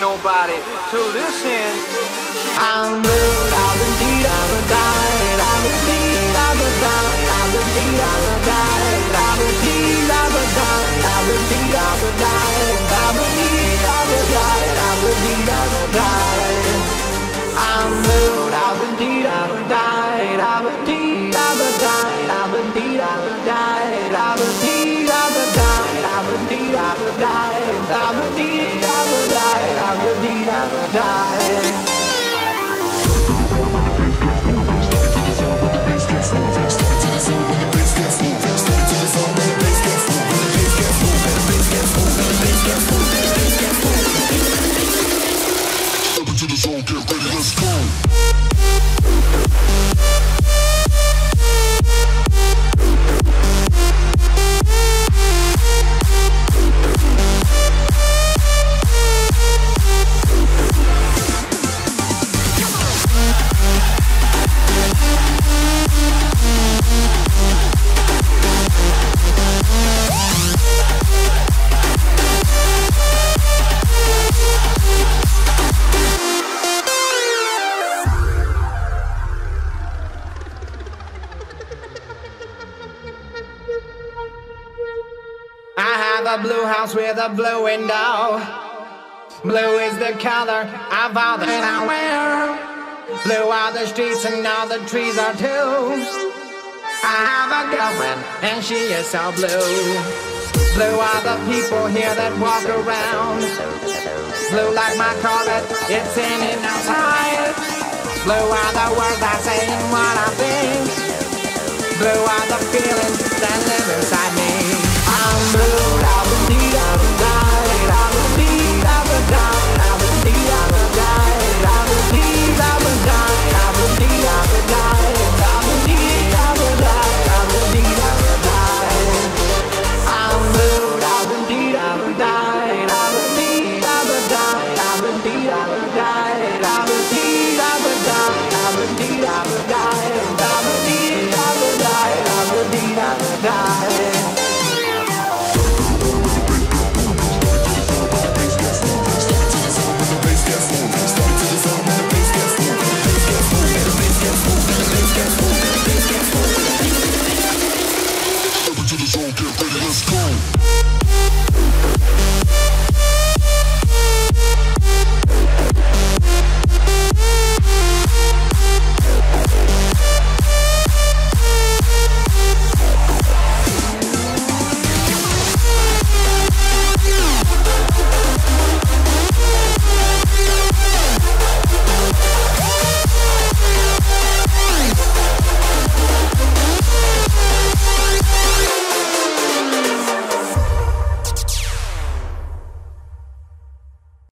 nobody to listen. I'm blue, I'm indeed, I'm a died, I'm indeed, I'm a died, I'm indeed, I'm a died, I'm indeed, I'm a died, I'm indeed, I'm a died, I'm indeed, I'm a died, I'm indeed, I'm a died. I'm blue, I'm indeed, I'm a died, I'm indeed, I'm a died, I'm indeed, I'm a died, I'm indeed, I'm a died, I'm indeed, I'm a died, I'm a died, I'm indeed, I'm I have a blue house with a blue window. Blue is the color of all that I wear. Blue are the streets and all the trees are too. I have a girlfriend and she is so blue. Blue are the people here that walk around. Blue like my Corvette, it's in and outside. Blue are the words I say and what I think. Blue are the feelings that. だ。